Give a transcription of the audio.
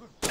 Over.